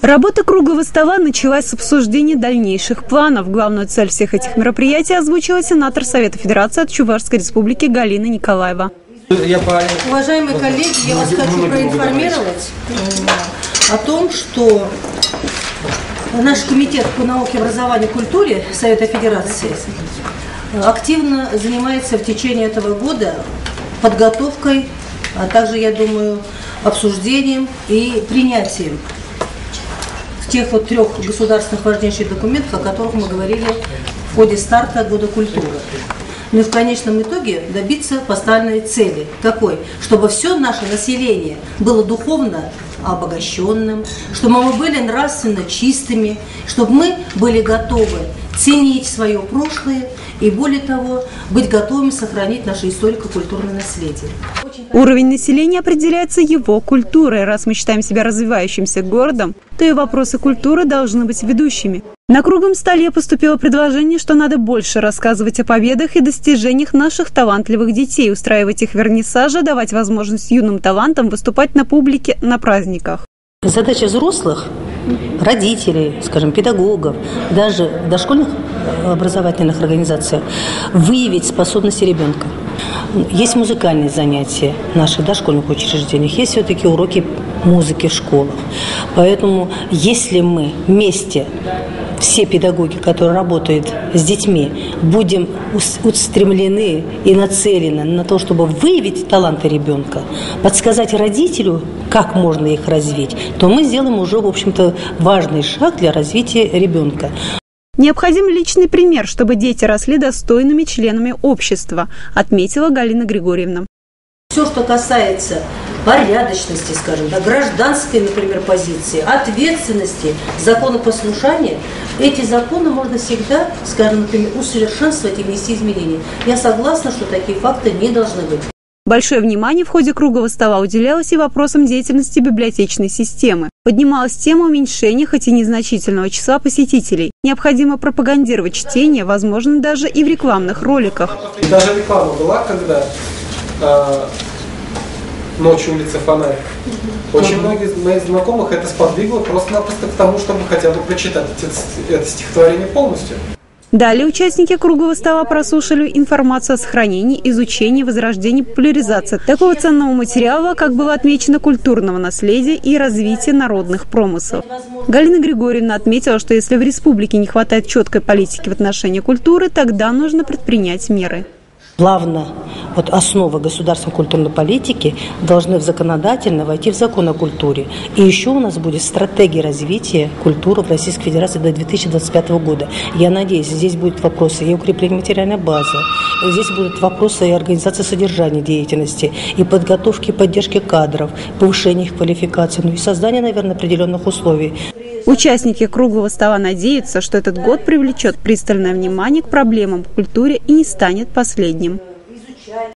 Работа круглого стола началась с обсуждения дальнейших планов. Главную цель всех этих мероприятий озвучила сенатор Совета Федерации от Чувашской Республики Галина Николаева. Уважаемые коллеги, я вас хочу проинформировать о том, что наш комитет по науке, образованию и культуре Совета Федерации активно занимается в течение этого года подготовкой, а также, я думаю, обсуждением и принятием тех вот трех государственных важнейших документов, о которых мы говорили в ходе старта Года культуры. Но ну в конечном итоге добиться поставленной цели. Какой? Чтобы все наше население было духовно обогащенным, чтобы мы были нравственно чистыми, чтобы мы были готовы ценить свое прошлое и, более того, быть готовыми сохранить наше историко-культурное наследие. Уровень населения определяется его культурой. Раз мы считаем себя развивающимся городом, то и вопросы культуры должны быть ведущими. На круглом столе поступило предложение, что надо больше рассказывать о победах и достижениях наших талантливых детей, устраивать их вернисажи, давать возможность юным талантам выступать на публике на праздниках. Задача взрослых, родителей, скажем, педагогов, даже дошкольных образовательных организациях выявить способности ребенка. Есть музыкальные занятия в наших дошкольных учреждениях, есть все-таки уроки музыки в школах. Поэтому если мы вместе все педагоги, которые работают с детьми, будем устремлены и нацелены на то, чтобы выявить таланты ребенка, подсказать родителю, как можно их развить, то мы сделаем уже, в общем-то, важный шаг для развития ребенка. Необходим личный пример, чтобы дети росли достойными членами общества, отметила Галина Григорьевна. Все, что касается порядочности, скажем, да, гражданской, например, позиции, ответственности, законопослушания, эти законы можно всегда, скажем, например, усовершенствовать и внести изменения. Я согласна, что такие факты не должны быть. Большое внимание в ходе круглого стола уделялось и вопросам деятельности библиотечной системы. Поднималась тема уменьшения, хоть и незначительного числа посетителей. Необходимо пропагандировать чтение, возможно, даже и в рекламных роликах. И даже реклама была, когда э, ночью улица фонарь. Очень многие моих знакомых это сподвигло просто-напросто к тому, чтобы хотя бы прочитать это стихотворение полностью. Далее участники круглого стола прослушали информацию о сохранении, изучении, возрождении, популяризации такого ценного материала, как было отмечено культурного наследия и развития народных промыслов. Галина Григорьевна отметила, что если в республике не хватает четкой политики в отношении культуры, тогда нужно предпринять меры плавно вот основы государственной культурной политики должны в законодательно войти в закон о культуре. И еще у нас будет стратегия развития культуры в Российской Федерации до 2025 года. Я надеюсь, здесь будут вопросы и укрепления материальной базы, здесь будут вопросы и организации содержания деятельности, и подготовки, и поддержки кадров, повышения их квалификации, ну и создания, наверное, определенных условий. Участники круглого стола надеются, что этот год привлечет пристальное внимание к проблемам в культуре и не станет последним.